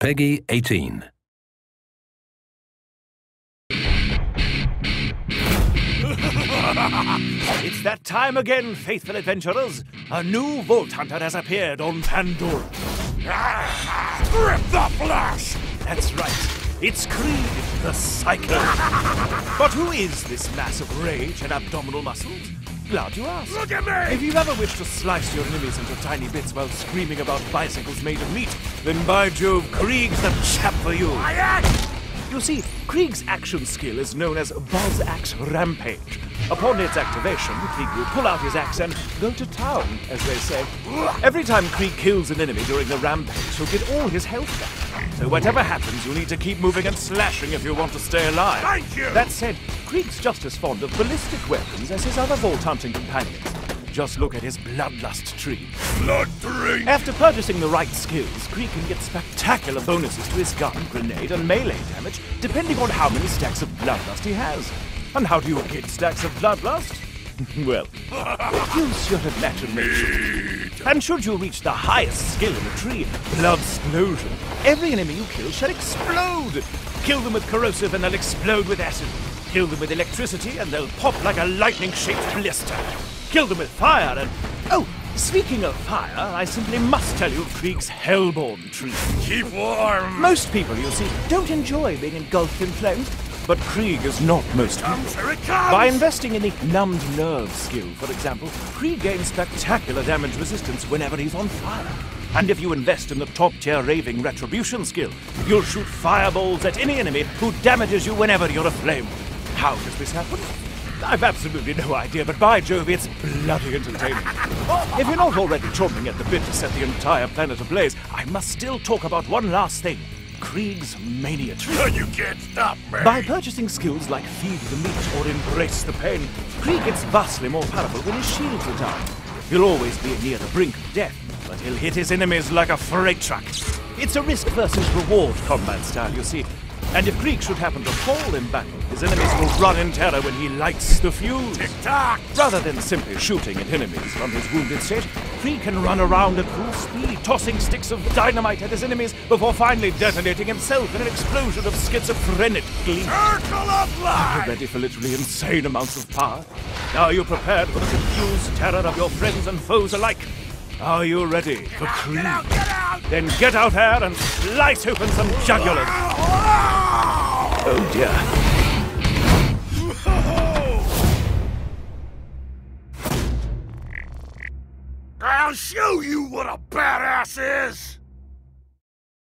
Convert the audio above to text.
Peggy 18. It's that time again, faithful adventurers. A new Vault Hunter has appeared on Pandora. Rip the flesh! That's right. It's Krieg, the Psycho. but who is this mass of rage and abdominal muscles? Glad you asked. Look at me! If you've ever wished to slice your enemies into tiny bits while screaming about bicycles made of meat, then by Jove, Krieg's the chap for you. I! You see, Krieg's action skill is known as Buzz Axe Rampage. Upon its activation, Krieg will pull out his axe and go to town, as they say. Every time Krieg kills an enemy during the rampage, he'll get all his health back. So whatever happens, you'll need to keep moving and slashing if you want to stay alive. Thank you! That said, Krieg's just as fond of ballistic weapons as his other vault hunting companions. Just look at his bloodlust tree. Blood drink! After purchasing the right skills, Krieg can get spectacular bonuses to his gun, grenade, and melee damage, depending on how many stacks of bloodlust he has. And how do you get stacks of bloodlust? well, use your imagination. And should you reach the highest skill in the tree, bloodsplosion, every enemy you kill shall explode. Kill them with corrosive and they'll explode with acid. Kill them with electricity and they'll pop like a lightning-shaped blister. Kill them with fire and... Oh, speaking of fire, I simply must tell you of Krieg's Hellborn tree. Keep warm! Most people, you see, don't enjoy being engulfed in flames, but Krieg is not most people. Here it comes! By investing in the numbed nerve skill, for example, Krieg gains spectacular damage resistance whenever he's on fire. And if you invest in the top tier raving retribution skill, you'll shoot fireballs at any enemy who damages you whenever you're aflame. How does this happen? I've absolutely no idea, but by Jove, it's bloody entertaining. if you're not already chomping at the bit to set the entire planet ablaze, I must still talk about one last thing Krieg's Mania Tree. You can't stop me! By purchasing skills like Feed the Meat or Embrace the Pain, Krieg gets vastly more powerful when his shields are down. He'll always be near the brink of death, but he'll hit his enemies like a freight truck. It's a risk versus reward combat style, you see. And if Krieg should happen to fall in battle, his enemies will run in terror when he lights the fuse. Tick-tock! Rather than simply shooting at enemies from his wounded state, Krieg can run around at full speed, tossing sticks of dynamite at his enemies before finally detonating himself in an explosion of schizophrenic glee. Circle of Are life! you ready for literally insane amounts of power? Are you prepared for the confused terror of your friends and foes alike? Are you ready for Krieg? Get out! Get out! Then get out there and slice open some jugulars. Oh dear. I'll show you what a badass is!